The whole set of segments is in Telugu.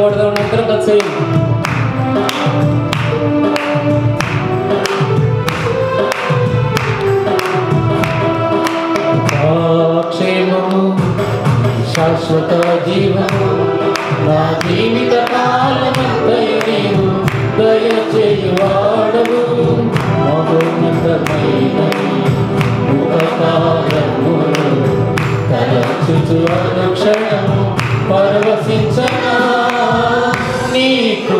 పడదాం అందరం కలిసి క్షేమము శాశ్వత జీవము నా జీవిత కాలమంతయు నీవు దయచేయువాడవు మహోన్నతమైన తరచుచు తలచుచు అనుక్షణము పరవశించనా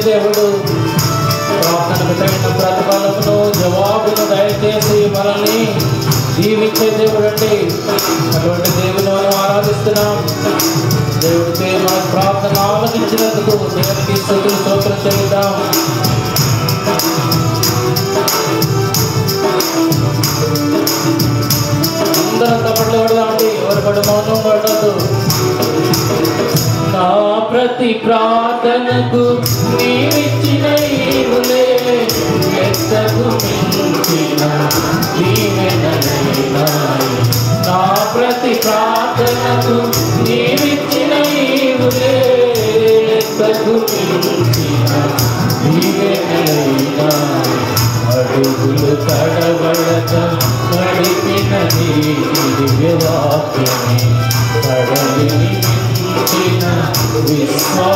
దేవుడు ప్రార్థనకు తగిన ప్రతిఫలమును జవాబును దయచేసి మనల్ని జీవించే దేవుడు అండి అటువంటి దేవుని మనం ఆరాధిస్తున్నాం. దేవుడికి మన ప్రార్థన ఆలోచించినందుకు దేవునికి స్థుతులు స్తోత్రం చెల్లిద్దాం. ప్రతి ప్రార్థనకు నీవిచ్చిన ఈవులే ఎత్తకు మించిన నా ప్రతి ప్రార్థనకు నీవిచ్చిన ఈవులే ఎత్తకు మించిన దీవెనలైనాయి. అడుగులు తడబడత నడిపిన నీ దివ్యవాక్యమే కడలిని we try.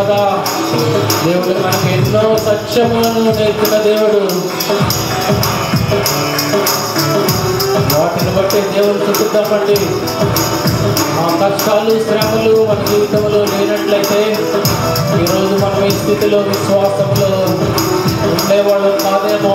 కదా దేవుడు మనకి ఎన్నో సత్యములను నేర్పిన దేవుడు. వాటిని బట్టి దేవుడు చూపుతామండి ఆ కష్టాలు శ్రమలు మన జీవితంలో లేనట్లయితే ఈరోజు మనం ఈ స్థితిలో విశ్వాసంలో ఉండేవాళ్ళు కాదేమో.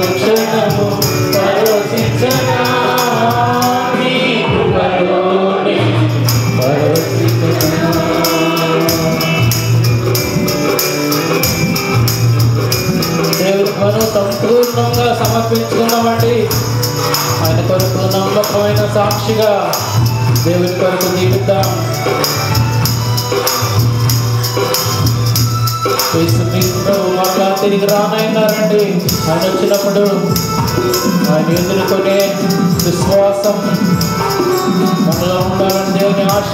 ఆయన కొరకు నమ్మకమైన సాక్షిగా దేవుని కొరకు జీవిద్దాం మరలా తిరిగి రానైనారండి. ఆయన వచ్చినప్పుడు ఆయన ఎదుర్కొనే విశ్వాసం మనలో ఉండాలని దేవుని ఆశ.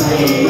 me.